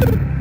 you.